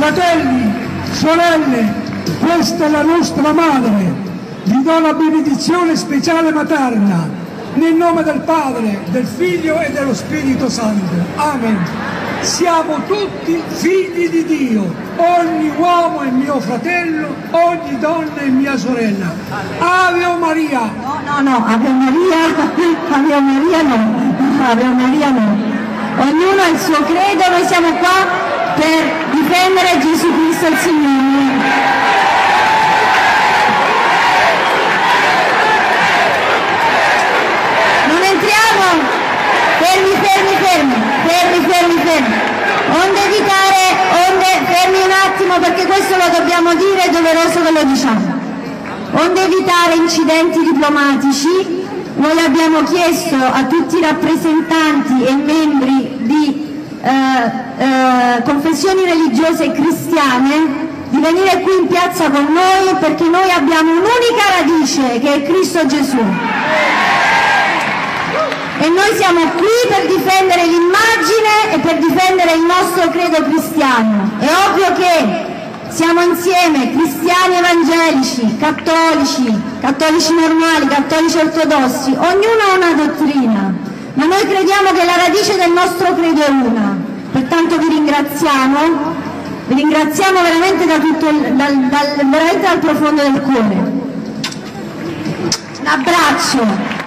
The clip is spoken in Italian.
Fratelli, sorelle, questa è la nostra madre. Vi do la benedizione speciale materna, nel nome del Padre, del Figlio e dello Spirito Santo. Amen. Siamo tutti figli di Dio, ogni uomo è mio fratello, ogni donna è mia sorella. Ave Maria! No, no, no, Ave Maria, Ave Maria no, Ave Maria no. Ognuno ha il suo credo, noi siamo qua per difendere Gesù Cristo il Signore. Non entriamo, fermi, fermi, fermi, fermi, fermi, fermi. Onde evitare, onde, fermi un attimo perché questo lo dobbiamo dire, è doveroso che lo diciamo. Onde evitare incidenti diplomatici, noi abbiamo chiesto a tutti i rappresentanti e membri di eh, eh, confessioni religiose cristiane di venire qui in piazza con noi perché noi abbiamo un'unica radice che è Cristo Gesù. E noi siamo qui per difendere l'immagine e per difendere il nostro credo cristiano. È ovvio che siamo insieme cristiani evangelici, cattolici, cattolici normali, cattolici ortodossi, ognuno ha una dottrina, ma noi crediamo che la radice del nostro credo è una. Pertanto vi ringraziamo, vi ringraziamo veramente, da tutto, dal, dal, veramente dal profondo del cuore. Un abbraccio.